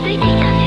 birthday cake.